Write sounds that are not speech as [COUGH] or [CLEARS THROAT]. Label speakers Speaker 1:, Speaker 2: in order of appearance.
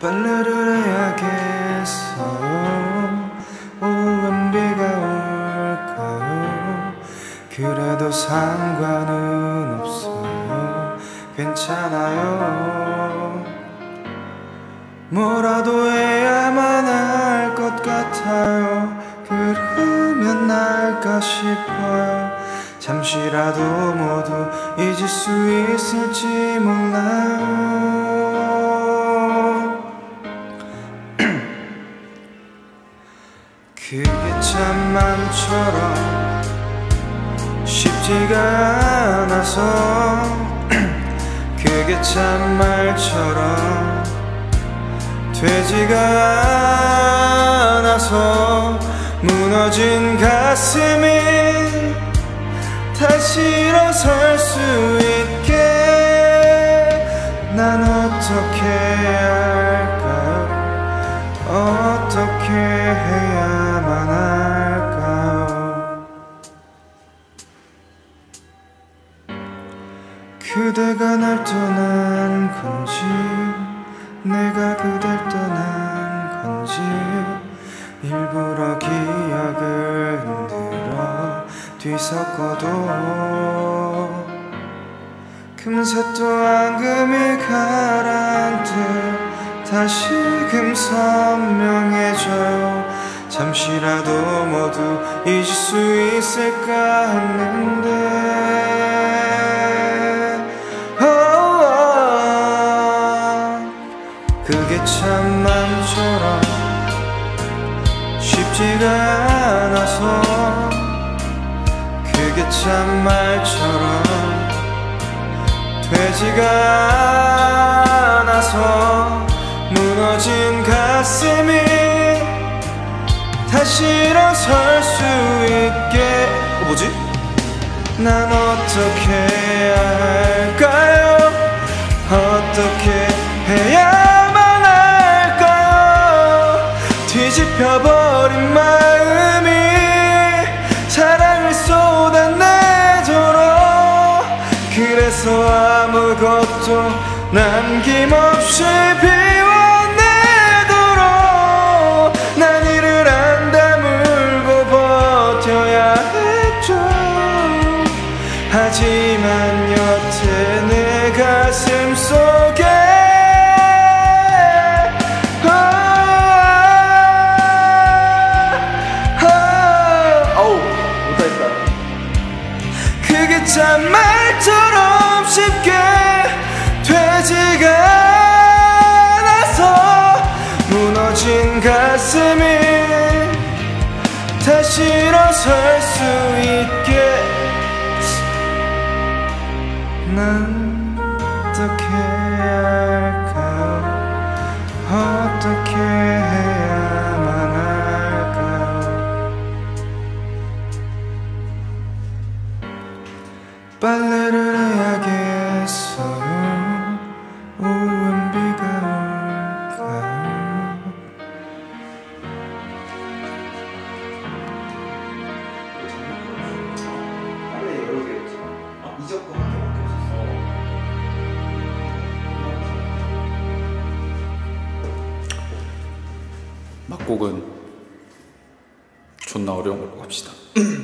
Speaker 1: 빨래를 해야겠어요 오후엔 비가 올까요? 그래도 상관은 없어요. 괜찮아요. 뭐라도 해야만 할 것 같아요. 그러면 나을까 싶어요. 잠시라도 모두 잊을 수 있을지 몰라요 그게 참 맘처럼 쉽지가 않아서. [CLEARS THROAT] 그게 참 말처럼 되지가 않아서. 무너진 가슴이 다시 일어설 수 있게 그대가 날 떠난 건지 내가 그댈 떠난 건지 일부러 기억을 흔들어 뒤섞어도 금세 또 앙금이 가라앉듯 다시금 선명해져요 잠시라도 모두 잊을 수 있을까 했는데 참 맘처럼 쉽지가 않아서 그게 참 말처럼 되지가 않아서 무너진 가슴이 다시 일어설 수 있게 어 뭐지? 난 어떻게 해야 할 뒤집혀버린 마음이 사랑을 쏟아내도록. 그래서 아무것도 남김없이 비워내도록. 난 이를 안 다물고 버텨야 했죠. 하지만 여태 내 가슴 속 참 말처럼 쉽게 되지가 않아서 무너진 가슴이 다시 일어설 수 있게. 난 어떻게 할까요 어떻게 빨래를 해야겠어요 오후엔 비가
Speaker 2: 개밖에 없었어
Speaker 3: 막곡은 존나 어려운 걸로 갑시다. [CLEARS THROAT]